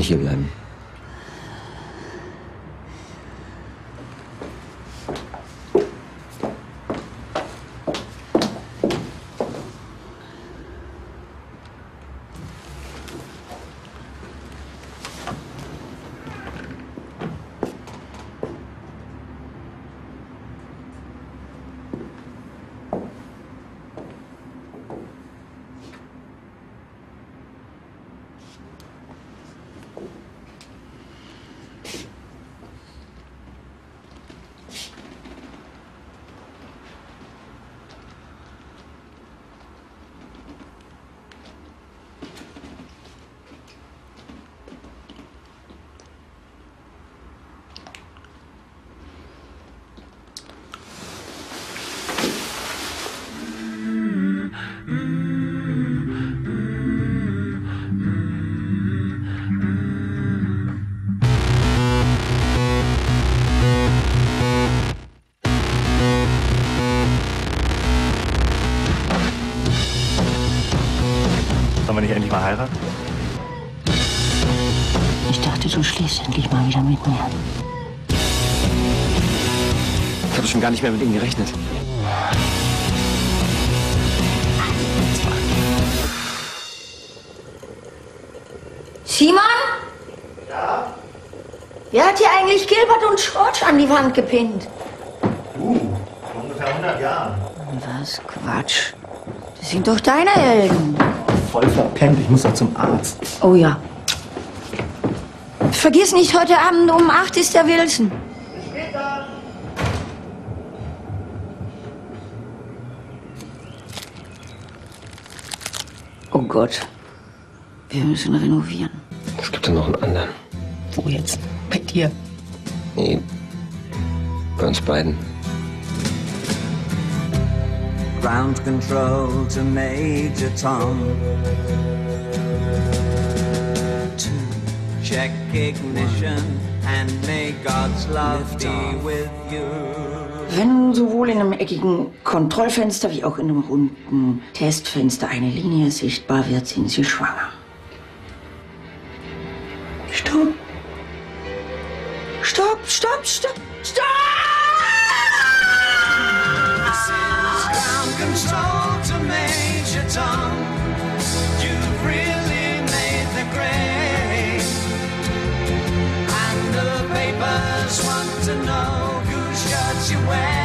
hier bleiben. Sollen wir nicht endlich mal heiraten? Ich dachte, du schließt endlich mal wieder mit mir. Ich habe schon gar nicht mehr mit Ihnen gerechnet. Simon? Ja? Wer hat hier eigentlich Gilbert und Schrotsch an die Wand gepinnt? Uh, vor ungefähr 100 Jahren. Was Quatsch. Das sind doch deine Helden. Voll verpennt, ich muss doch zum Arzt. Oh ja. Vergiss nicht, heute Abend um 8 ist der Wilson. Oh Gott. Wir müssen renovieren. Es gibt ja noch einen anderen. Wo jetzt? Bei dir. Nee, bei uns beiden. Ground control to Major Tom. Two, check ignition and may God's love be with you. Wenn sowohl in einem eckigen Kontrollfenster wie auch in einem runden Testfenster eine Linie sichtbar wird, sind Sie schwanger. Stopp! Stopp, stopp, stopp, stopp! You wear.